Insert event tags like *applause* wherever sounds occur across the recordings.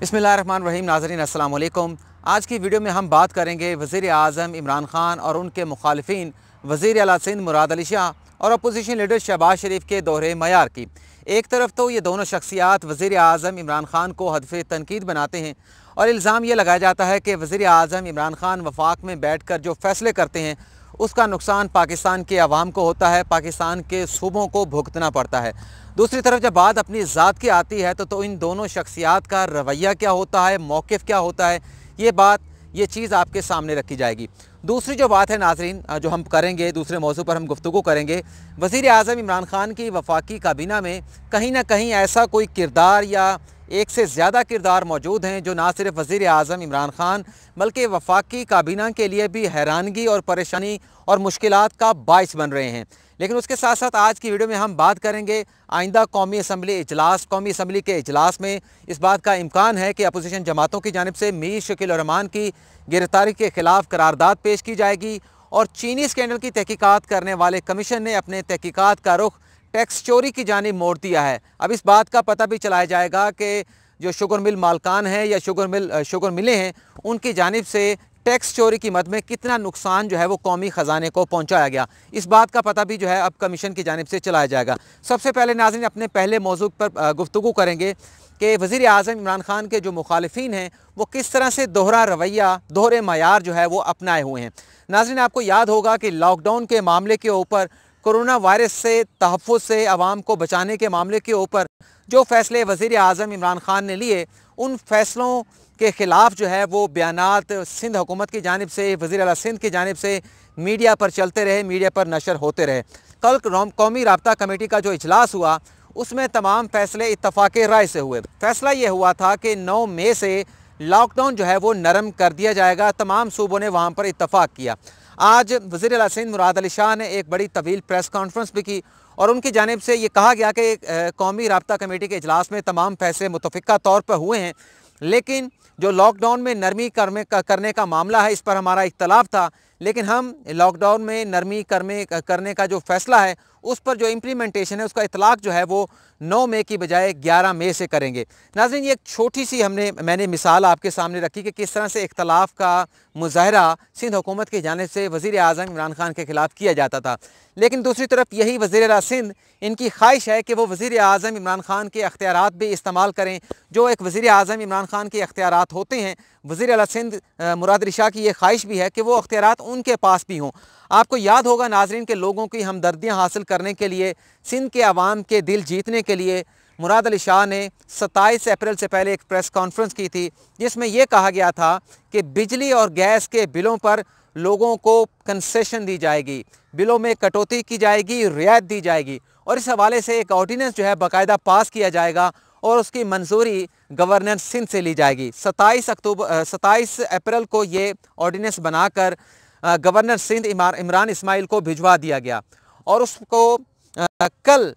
बसमीम नाजरीन अल्लाम आज की वीडियो में हम बात करेंगे वज़ी अजम इमरान ख़ान और उनके मुखालफी वज़ी अला सिंध मुराद अली शाह और अपोजिशन लीडर शहबाज शरीफ के दोहरे मैार की। एक तरफ़ तो ये दोनों शख्सियात वज़ी अजम इमरान ख़ान को हदफ तनकीद बनाते हैं और इल्ज़ाम ये लगाया जाता है कि वज़ी अजम इमरान ख़ान वफाक में बैठ कर जो फ़ैसले करते हैं, उसका नुकसान पाकिस्तान के अवाम को होता है, पाकिस्तान के सूबों को भुगतना पड़ता है। दूसरी तरफ़ जब बात अपनी ज़ात की आती है तो तो इन दोनों शख्सियात का रवैया क्या होता है मौक़ क्या होता है, ये बात, ये चीज़ आपके सामने रखी जाएगी। दूसरी जो बात है नाजरीन, जो हम करेंगे, दूसरे मौजू पर हम गुफ्तु करेंगे वज़ी अजम इमरान ख़ान की वफाकी काबीना में कहीं ना कहीं ऐसा कोई किरदार या एक से ज़्यादा किरदार मौजूद हैं जो ना सिर्फ़ वज़ी अजम इमरान ख़ान, बल्कि वफाकी काबीना के लिए भी हैरानगी और परेशानी और मुश्किल का बायस बन रहे हैं। लेकिन उसके साथ साथ आज की वीडियो में हम बात करेंगे आइंदा कौमी असम्बली, इजलास कौमी असम्बली के इजलास में। इस बात का इम्कान है कि अपोजिशन जमातों की जानब से मीर शकील रहमान की गिरफ्तारी के खिलाफ करारदाद पेश की जाएगी और चीनी स्कैंडल की तहकीकात करने वाले कमीशन ने अपने तहकीकात का रुख टैक्स चोरी की जानब मोड़ दिया है। अब इस बात का पता भी चलाया जाएगा कि जो शुगर मिल मालकान हैं या शुगर मिल, शुगर मिले हैं, उनकी जानब से टैक्स चोरी की मद में कितना नुकसान जो है वो कौमी ख़जाने को पहुँचाया गया। इस बात का पता भी जो है अब कमीशन की जानब से चलाया जाएगा। सबसे पहले नाजिन अपने पहले मौजू पर गुफ्तु करेंगे कि वज़ी अजम इमरान ख़ान के जो मुखालफी हैं, वो किस तरह से दोहरा रवैया, दोहरे मैार जो है वो अपनाए हुए हैं। नाजिन आपको याद होगा कि लॉकडाउन के मामले के ऊपर, कोरोना वायरस से तहफ़ से आवाम को बचाने के मामले के ऊपर जो फ़ैसले वज़ी अजम इमरान ख़ान ने लिए, उन फैसलों के ख़िलाफ़ जो है वो बयान सिंध हुकूमत की जानब से वज़ी अला सिंध की जानब से मीडिया पर चलते रहे, मीडिया पर नशर होते रहे। कल कौमी रबता कमेटी का जो इजलास हुआ, उसमें तमाम फैसले इतफ़ाक़ राय से हुए। फैसला ये हुआ था कि नौ मई से लॉकडाउन जो है वो नरम कर दिया जाएगा, तमाम सूबों ने वहाँ पर इतफ़ाक़ किया। आज वज़ी अला सिंध मुराद अली शाह ने एक बड़ी तवील प्रेस कॉन्फ्रेंस भी की और उनकी जानब से ये कहा गया कि कौमी रबता कमेटी के अजलास में तमाम फैसले मुतफ़ा तौर पर हुए हैं। लेकिन जो लॉकडाउन में नरमी करने का करने का मामला है, इस पर हमारा इख्तलाफ था, लेकिन हम लॉकडाउन में नरमी करने करने का जो फैसला है, उस पर जो इम्प्लीमेंटेशन है, उसका इतलाक़ जो है, वो नौ मई की बजाय ग्यारह मई से करेंगे। नाजिन ये एक छोटी सी हमने, मैंने मिसाल आपके सामने रखी कि किस तरह से इख्तलाफ का मुजाहरा सिंध हुकूमत की जानब से वज़ी अजम इमरान खान के ख़िलाफ़ किया जाता था। लेकिन दूसरी तरफ़ यही वज़ी अला सिंध, इनकी ख्वाहिश है कि वो वज़ी अजम इमरान खान के अख्तियार भी इस्तेमाल करें। जो एक वज़ी अजम इमरान खान के अख्तियार होते हैं वज़ी अला सिंध मुराद शाह की ये ख्वाहिश भी है कि वो अख्तियार उनके पास भी हों। आपको याद होगा नाजरीन के लोगों की हमदर्दियाँ हासिल करने के लिए, सिंध के आवाम के दिल जीतने के लिए मुराद अली शाह ने 27 अप्रैल से पहले एक प्रेस कॉन्फ्रेंस की थी, जिसमें यह कहा गया था कि बिजली और गैस के बिलों पर लोगों को कंसेशन दी जाएगी। बिलों में कटौती की जाएगी, रियायत दी जाएगी और इस हवाले से एक ऑर्डीनेंस जो है बाकायदा पास किया जाएगा और उसकी मंजूरी गवर्नर सिंध से ली जाएगी। सत्ताईस अक्टूबर सत्ताईस अप्रैल को ये ऑर्डीनेंस बनाकर गवर्नर सिंध इमरान इस्माइल को भिजवा दिया गया। और उसको कल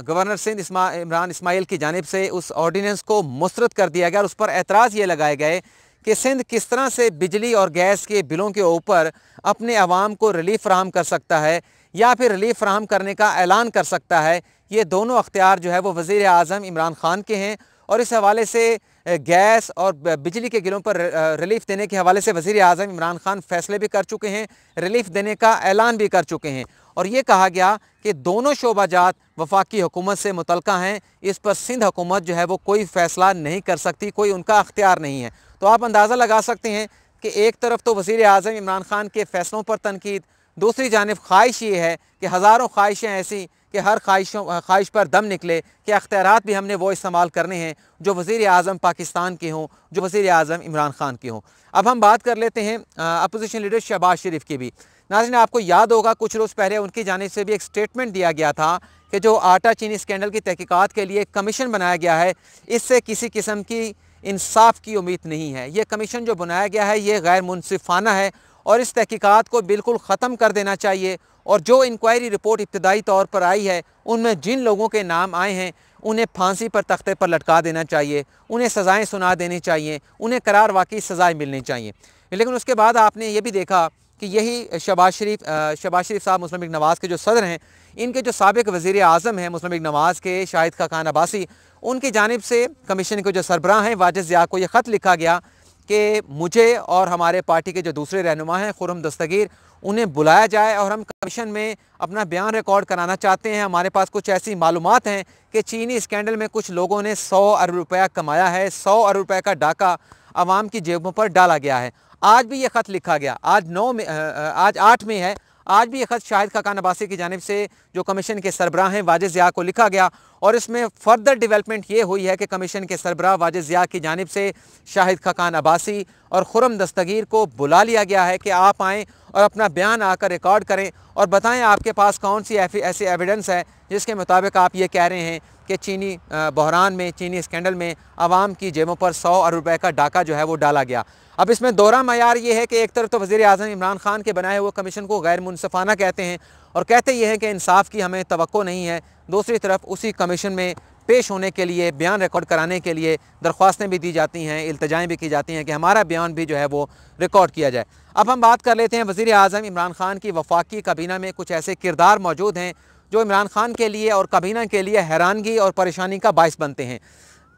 गवर्नर सिंध इमरान इस्माइल की जानब से उस ऑर्डीनेंस को मुस्रद कर दिया गया और उस पर एतराज़ ये लगाए गए कि सिंध किस तरह से बिजली और गैस के बिलों के ऊपर अपने आवाम को रिलीफ फ्राहम कर सकता है या फिर रिलीफ फ्राहम करने का ऐलान कर सकता है, ये दोनों अख्तियार जो है वो वज़ी अजम इमरान ख़ान के हैं और इस हवाले से गैस और बिजली के गिलों पर रिलीफ देने के हवाले से वज़ी अजम इमरान खान फैसले भी कर चुके हैं, रिलीफ देने का ऐलान भी कर चुके हैं। और ये कहा गया कि दोनों शोबाजात वफाकी हुकूमत से मुतल हैं, इस पर सिंध हुकूमत जो है वो कोई फ़ैसला नहीं कर सकती, कोई उनका अख्तियार नहीं है। तो आप अंदाज़ा लगा सकते हैं कि एक तरफ़ तो वज़ी अजम इमरान खान के फ़ैसलों पर तनकीद, दूसरी जानब ख्वाहिश ये है कि हज़ारों ख्वाहिशें ऐसी कि हर ख्वाहिशों ख्वाहिश पर दम निकले कि अख्तियार भी हमने वो इस्तेमाल करने हैं जो वज़ी अजम पाकिस्तान के हों, जो वज़ी अजम इमरान खान के हों। अब हम बात कर लेते हैं अपोजिशन लीडर शहबाज शरीफ की भी। नाजिन आपको याद होगा, कुछ रोज़ पहले उनकी जानब से भी एक स्टेटमेंट दिया गया था कि जो आटा चीनी स्कैंडल की तहकीक़ात के लिए कमीशन बनाया गया है, इससे किसी किस्म की इंसाफ की उम्मीद नहीं है। ये कमीशन जो बनाया गया है, ये गैर मुनसिफाना है और इस तहकीक़ात को बिल्कुल ख़त्म कर देना चाहिए और जो इंक्वायरी रिपोर्ट इब्तदाई तौर पर आई है, उनमें जिन लोगों के नाम आए हैं, उन्हें फांसी पर तख्ते पर लटका देना चाहिए, उन्हें सज़ाएँ सुना देनी चाहिए, उन्हें करार वाकई सज़ाएँ मिलनी चाहिए। लेकिन उसके बाद आपने ये भी देखा कि यही शबाज शरीफ शबाज शरीफ साहब मुस्लिम लीग नवाज़ के जो सदर हैं, इनके जो सबक वज़ी अजम हैं मुस्लिम लीग नवाज़ के, शाहिद खान अब्बासी, उनकी जानब से कमीशन के जो सरबराह हैं, वाजिद ज़िया को यह ख़त लिखा गया कि मुझे और हमारे पार्टी के जो दूसरे रहनुमा हैं खुरम दस्तगीर, उन्हें बुलाया जाए और हम कमीशन में अपना बयान रिकॉर्ड कराना चाहते हैं। हमारे पास कुछ ऐसी मालूम हैं कि चीनी स्कैंडल में कुछ लोगों ने सौ अरब रुपया कमाया है, सौ अरब रुपये का डाका आवाम की जेबों पर डाला गया है। आज भी ये ख़त लिखा गया। आज नौ में आज आठ में है। आज भी ये ख़त शाहिद खाकान अब्बासी की जानब से जो कमीशन के सरबराह हैं वाज ज़िया को लिखा गया और इसमें फर्दर डेवलपमेंट ये हुई है कि कमीशन के सरबराह वाज ज़िया की जानब से शाहिद खाकान अब्बासी और खुरम दस्तगीर को बुला लिया गया है कि आप आएँ और अपना बयान आकर रिकॉर्ड करें और बताएँ आपके पास कौन सी ऐसी एविडेंस है जिसके मुताबिक आप ये कह रहे हैं। कि चीनी बहरान में, चीनी स्कैंडल में आवाम की जेबों पर सौ अरब रुपये का डाका जो है वो डाला गया। अब इसमें दोहरा मैार ये है कि एक तरफ़ तो वज़ी अजम इमरान खान के बनाए हुए कमीशन को गैर मुनसफ़ाना कहते हैं और कहते ये हैं कि इंसाफ की हमें तो नहीं है। दूसरी तरफ़ उसी कमीशन में पेश होने के लिए, बयान रिकॉर्ड कराने के लिए दरख्वास्तें भी दी जाती हैं, इल्तजाएँ भी की जाती हैं कि हमारा बयान भी जो है वो रिकॉर्ड किया जाए। अब हम बात कर लेते हैं वज़ी अजम इमरान खान की वफाकी काबीना में कुछ ऐसे किरदार मौजूद हैं जो इमरान खान के लिए और काबीना के लिए हैरानगी और परेशानी का बायस बनते हैं।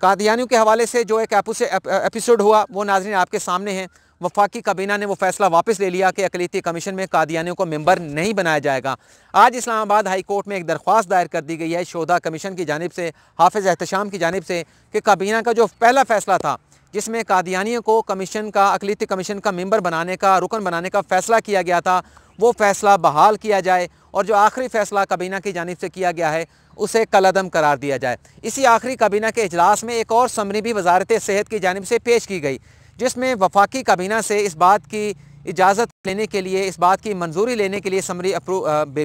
कादियानियों के हवाले से जो एक एपिसोड हुआ, वो नाजरीन आपके सामने है। वफाकी काबीना ने वो फैसला वापस ले लिया कि अकलीती कमीशन में कादियानियों को मेंबर नहीं बनाया जाएगा। आज इस्लामाबाद हाई कोर्ट में एक दरख्वास्त दायर कर दी गई है शोधा कमीशन की जानब से, हाफिज़ एहतशाम की जानब से, कि काबीना का जो पहला फैसला था, जिसमें कादियानियों को कमीशन का, अकलीती कमीशन का मेंबर बनाने का, रुकन बनाने का फ़ैसला किया गया था वो फ़ैसला बहाल किया जाए और जो आखिरी फ़ैसला काबीना की जानब से किया गया है, उसे कलदम करार दिया जाए। इसी आखिरी काबीना के अजलास में एक और समरी भी वजारत सेहत की जानब से पेश की गई, जिसमें वफाकी काबीना से इस बात की इजाज़त लेने के लिए, इस बात की मंजूरी लेने के लिए समरी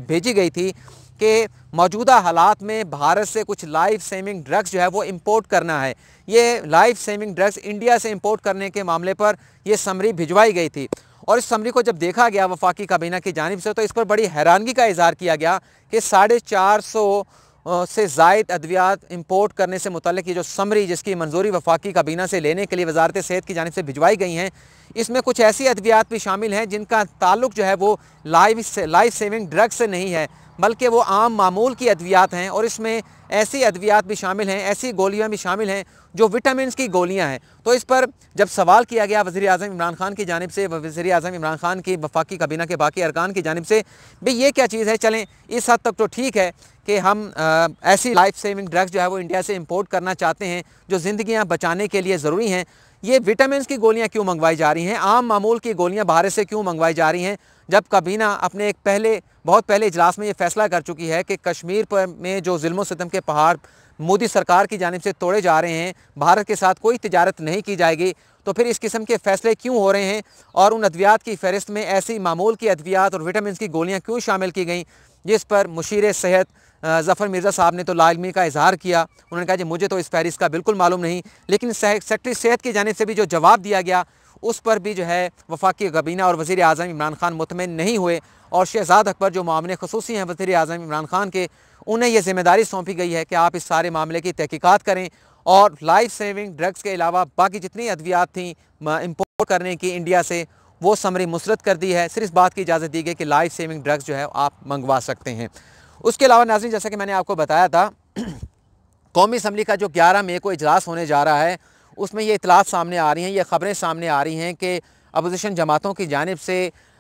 भेजी गई थी कि मौजूदा हालात में भारत से कुछ लाइफ सेविंग ड्रग्स जो है वो इम्पोर्ट करना है। ये लाइफ सेविंग ड्रग्स इंडिया से इम्पोर्ट करने के मामले पर यह समरी भिजवाई गई थी। और इस समरी को जब देखा गया वफाकी काबीना की जानब से तो इस पर बड़ी हैरानगी का इजहार किया गया कि साढ़े चार सौ से जायद अद्वियात इम्पोर्ट करने से मुतल ये जो समरी जिसकी मंजूरी वफाकी काबीना से लेने के लिए वजारत सेहत की जानब से भिजवाई गई हैं, इसमें कुछ ऐसी अद्वियात भी शामिल हैं जिनका ताल्लुक जो है वो लाइफ से लाइफ सेविंग ड्रग्स से नहीं है। बल्कि वो आम मामूल की अद्वियात हैं और इसमें ऐसी अद्वियात भी शामिल हैं ऐसी गोलियाँ भी शामिल हैं जो विटामिन की गोलियाँ हैं। तो इस पर जब सवाल किया गया वज़ी अजम इमरान खान की जानब से वज़ी अजम इमरान खान की वफाकी काबीना के बाकी अरकान की जानब से भाई ये क्या चीज़ है? चलें इस हद तक तो ठीक है कि हम आ, ऐसी लाइफ सेविंग ड्रग्स जो है वो इंडिया से इम्पोर्ट करना चाहते हैं जो ज़िंदियाँ बचाने के लिए ज़रूरी हैं। ये विटामिन की गोलियाँ क्यों मंगवाई जा रही हैं? आम मामूल की गोलियाँ बाहर से क्यों मंगवाई जा रही हैं? जब कबीना अपने एक पहले बहुत पहले इजलास में ये फैसला कर चुकी है कि कश्मीर पर में जो जुल्म सितम के पहाड़ मोदी सरकार की जानब से तोड़े जा रहे हैं, भारत के साथ कोई तजारत नहीं की जाएगी तो फिर इस किस्म के फैसले क्यों हो रहे हैं और उन अद्वियात की फहरिस्त में ऐसी मामूल की अद्वियात और विटामिन की गोलियाँ क्यों शामिल की गई? जिस पर मुशीर सेहत ज़फ़र मिर्ज़ा साहब ने तो लालमी का इजहार किया। उन्होंने कहा, जी, मुझे तो इस फहरिस्त का बिल्कुल मालूम नहीं, लेकिन सेक्रेटरी सेहत की जानब से भी जो जवाब दिया गया, उस पर भी जो है वफाकी गबीना और वज़ी अजम इमरान खान मुतमिन नहीं हुए। और शहजाद अकबर जो मामले खसूसी हैं वज़ी अजम इमरान खान के, उन्हें यह ज़िम्मेदारी सौंपी गई है कि आप इस सारे मामले की तहकीक़ात करें और लाइफ सेविंग ड्रग्स के अलावा बाकी जितनी अद्वियात थी इम्पोर्ट करने की इंडिया से, वो समरी मुसरत कर दी है। सिर्फ़ इस बात की इजाज़त दी गई कि लाइफ सेविंग ड्रग्स जो है, आप मंगवा सकते हैं। उसके अलावा नाजरीन, जैसा कि मैंने आपको बताया था, *clears throat* कौमी असम्बली का जो ग्यारह मई को इजलास होने जा रहा है, उसमें ये इतलात सामने आ रही हैं, ये ख़बरें सामने आ रही हैं कि अपोजिशन जमातों की जानब से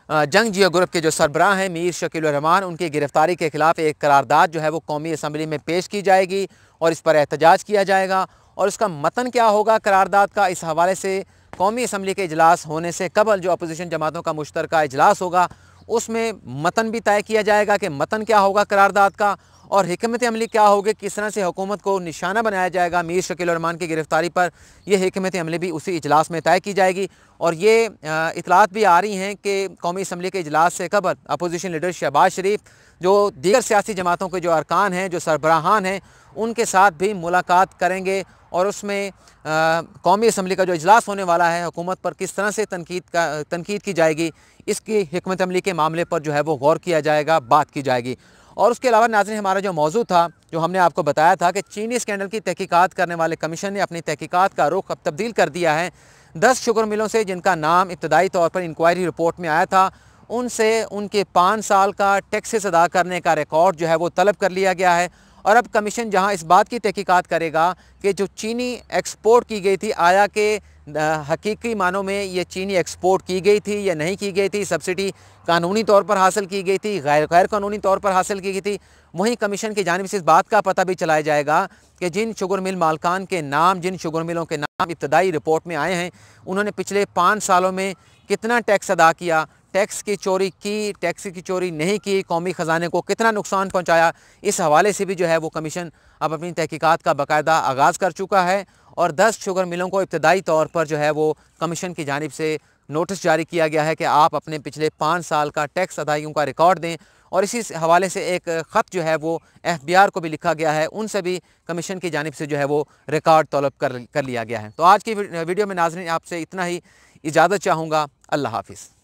जंग जियो ग्रुप के जो सरबराह हैं, मीर शकीलरहमान उनकी गिरफ़्तारी के ख़िलाफ़ एक करारदाद जो है वो कौमी असम्बली में पेश की जाएगी और इस पर एहतजाज किया जाएगा। और उसका मतन क्या होगा करारदाद का? इस हवाले से कौमी असम्बली के अजलास होने से कबल जो अपोजिशन जमातों का मुश्तरक अजलास होगा, उसमें मतन भी तय किया जाएगा कि मतन क्या होगा करारदाद का और हमत अमली क्या होगी? किस तरह से हुकूमत को निशाना बनाया जाएगा? मीर शकील रमान की गिरफ़्तारी पर यह हमत अमली भी उसी इजलास में तय की जाएगी। और ये इतलात भी आ रही हैं कि कौमी असम्बली के अजलास से कबल अपोजिशन लीडर शहबाज शरीफ, जो दीगर सियासी जमातों के जो अरकान हैं, जो सरबराहान हैं, उनके साथ भी मुलाकात करेंगे। और उसमें कौमी असम्बली का जो अजलास होने वाला है, हुकूमत पर किस तरह से तनकीद का, तनकीद की जाएगी, इसकी हमत अमली के मामले पर जो है वो गौर किया जाएगा, बात की जाएगी। और उसके अलावा नाजन हमारा जो मौजू था, जो हमने आपको बताया था कि चीनी स्कैंडल की तहकीक़ात करने वाले कमीशन ने अपनी तहकीक़ात का रुख अब तब्दील कर दिया है। दस शुगर मिलों से जिनका नाम इब्तदाई तौर पर इंक्वायरी रिपोर्ट में आया था, उनसे, उनके पाँच साल का टैक्सेस अदा करने का रिकॉर्ड जो है वो तलब कर लिया गया है। और अब कमीशन जहाँ इस बात की तहकीकात करेगा कि जो चीनी एक्सपोर्ट की गई थी, आया के हकीकी मानों में ये चीनी एक्सपोर्ट की गई थी या नहीं की गई थी, सब्सिडी कानूनी तौर पर हासिल की गई थी, गैर गैर कानूनी तौर पर हासिल की गई थी। वहीं कमीशन की जानब से इस बात का पता भी चलाया जाएगा कि जिन शुगर मिल मालकान के नाम, जिन शुगर मिलों के नाम इब्तदाई रिपोर्ट में आए हैं, उन्होंने पिछले पाँच सालों में कितना टैक्स अदा किया, टैक्स की चोरी की, टैक्स की चोरी नहीं की, कौमी ख़जाने को कितना नुकसान पहुँचाया, इस हवाले से भी जो है वो कमीशन अब अपनी तहकीक़ात का बाकायदा आगाज़ कर चुका है और दस शुगर मिलों को इब्तदाई तौर पर जो है वो कमीशन की जानब से नोटिस जारी किया गया है कि आप अपने पिछले पाँच साल का टैक्स अदायों का रिकॉर्ड दें और इसी हवाले से एक ख़त जो है वो एफ़ बी आर को भी लिखा गया है। उनसे भी कमीशन की जानब से जो है वो रिकॉर्ड तलब कर कर लिया गया है। तो आज की वीडियो में नाजरीन, आपसे इतना ही। इजाज़त चाहूँगा। अल्लाह हाफिज़।